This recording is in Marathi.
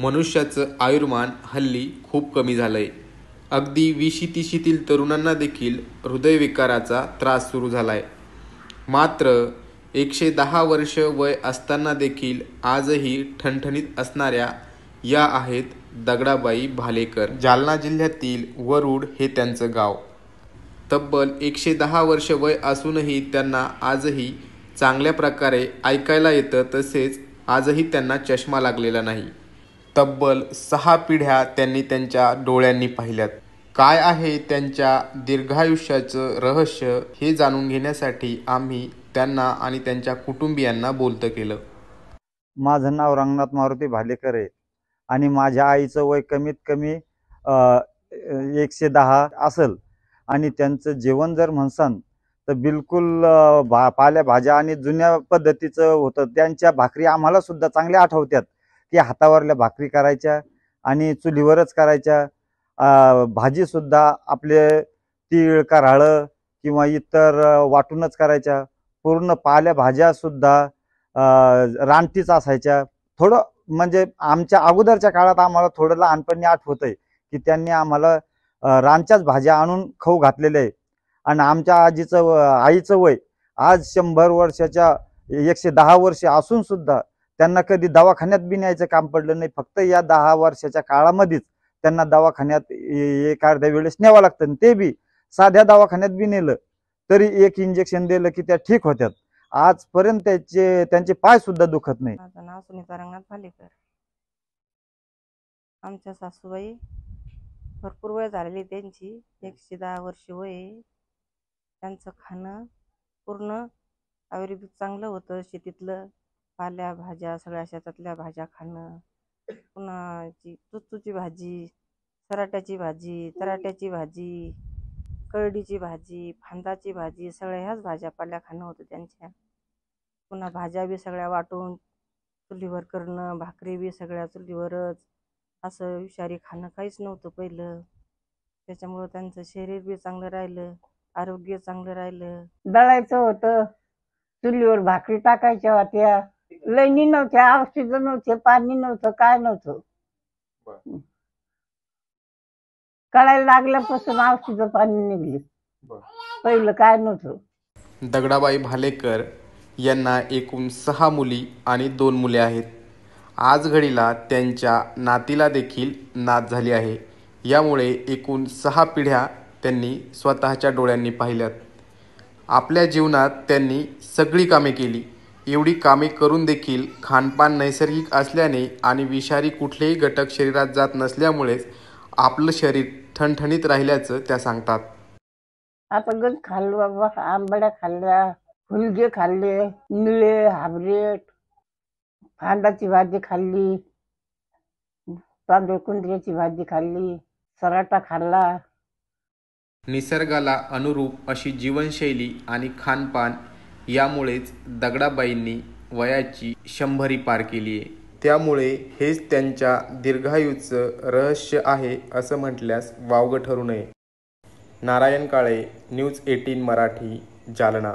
मनुष्याचं आयुर्मान हल्ली खूप कमी झालं आहे अगदी विशी तिशीतील तरुणांना देखील हृदयविकाराचा त्रास सुरू झाला आहे मात्र एकशे दहा वर्ष वय असताना देखील आजही ठणठणीत असणाऱ्या या आहेत दगडाबाई भालेकर. जालना जिल्ह्यातील वरुड हे त्यांचं गाव. तब्बल एकशे दहा वर्ष वय असूनही त्यांना आजही चांगल्या प्रकारे ऐकायला येतं तसेच आजही त्यांना चष्मा लागलेला नाही. तब्बल सहा पिढ्या त्यांनी त्यांच्या डोळ्यांनी पाहिल्यात. काय आहे त्यांच्या दीर्घायुष्याचं रहस्य हे जाणून घेण्यासाठी आम्ही त्यांना आणि त्यांच्या कुटुंबियांना बोलतं केलं. माझं नाव रंगनाथ मारुती भालेकर आहे आणि माझ्या आईचं वय कमीत कमी एकशे दहा असल. आणि त्यांचं जेवण जर म्हणसान तर बिलकुल भा पाल्या भाज्या आणि जुन्या पद्धतीचं होतं. त्यांच्या भाकरी आम्हाला सुद्धा चांगल्या आठवत्यात. की हातावरल्या भाकरी करायच्या आणि चुलीवरच करायच्या. भाजीसुद्धा आपले तीळ कराळं किंवा इतर वाटूनच करायच्या. पूर्ण पाल्या भाज्यासुद्धा रानटीच असायच्या. थोडं म्हणजे आमच्या अगोदरच्या काळात आम्हाला थोडं लहानपणी आठवतंय की त्यांनी आम्हाला रानच्याच भाज्या आणून खाऊ घातलेले. आहे आणि आमच्या आजीचं व- आईचं वय आज शंभर वर्षाच्या एकशे दहा वर्ष असून सुद्धा त्यांना कधी दवाखान्यात बी न्यायचं काम पडलं नाही. फक्त या दहा वर्षाच्या काळामध्येच त्यांना दवाखान्यात एक अर्ध्या वेळेस न्यावं लागतं. आणि ते बी साध्या दवाखान्यात बी नेलं तरी एक इंजेक्शन दिलं की त्या ठीक होत्यात. आजपर्यंत त्याचे त्यांचे पाय सुद्धा दुखत नाही. माझं नाव सुनीता रंगनाथ भालेकर आमच्या सासूबाई भरपूर वय झालेली त्यांची. एकशे दहा वर्ष वय आहे. त्यांचं खाणं पूर्ण आयुर्वेदिक चांगलं होतं शेतीतलं. पाल्याभाज्या सगळ्या शेतातल्या भाज्या खाणं पुन्हा चुचूची भाजी सराट्याची भाजी तराट्याची भाजी करडीची भाजी फांदाची भाजी सगळ्या ह्याच भाज्या पाल्या खाणं होतं त्यांच्या. पुन्हा भाज्या बी सगळ्या वाटून चुलीवर करणं भाकरी बी सगळ्या चुलीवरच. असं विषारी खाणं काहीच नव्हतं पहिलं. त्याच्यामुळं त्यांचं शरीर बी चांगलं राहिलं आरोग्य चांगलं राहिलं. दळायचं होतं. चुलीवर भाकरी टाकायच्या होत्या. लईनी नव्हत्या औषध नव्हते पाणी नव्हतं काय नव्हतं. बरं. कळायला लागल्यापासून औषध पाणी निघली. पहिलं काय नव्हतं. दगडाबाई भालेकर यांना एकूण सहा मुली आणि दोन मुले आहेत. आज घडीला त्यांच्या नातीला देखील नात झाली आहे. यामुळे एकूण सहा पिढ्या त्यांनी स्वतःच्या डोळ्यांनी पाहिल्यात. आपल्या जीवनात त्यांनी सगळी कामे केली. एवढी कामे करून देखील खानपान नैसर्गिक असल्याने आणि विषारी कुठलेही घटक शरीरात जात नसल्यामुळेच आपलं शरीर ठणठणीत राहिल्याचं त्या सांगतात. आता गंज खाल्लं बाबा आंबड्या खाल्ल्या फुलगे खाल्ले निळे हाबरेट फांदाची भाजी खाल्ली तांदूळ कुंदऱ्याची भाजी खाल्ली सराटा खाल्ला. निसर्गाला अनुरूप अशी जीवनशैली आणि खानपान यामुळेच दगडाबाईंनी वयाची शंभरी पार केली आहे. त्यामुळे हेच त्यांच्या दीर्घायूचं रहस्य आहे असं म्हटल्यास वावगं ठरू नये. Narayan Kale news eighteen Marathi Jalna.